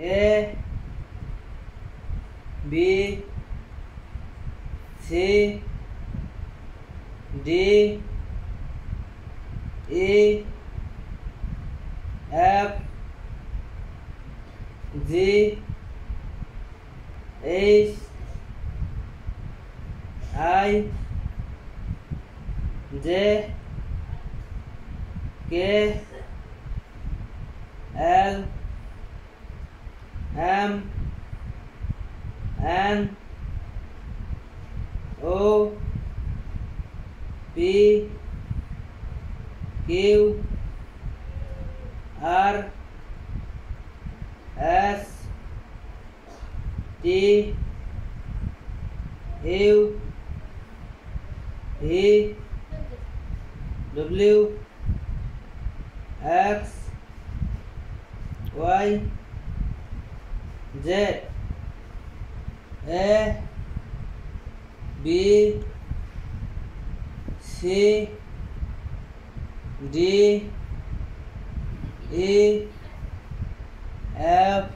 A B C D E F G H I J K L M N O P Q R S T U V W X Y J A B C D E F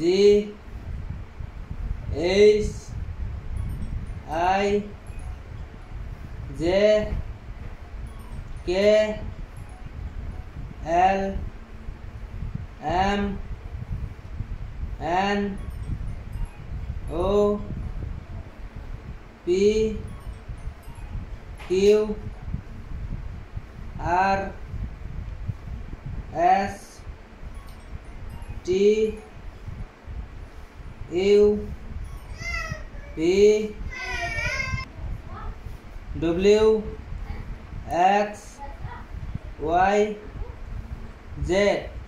G H I J K L M N O P Q R S T U P W X Y Z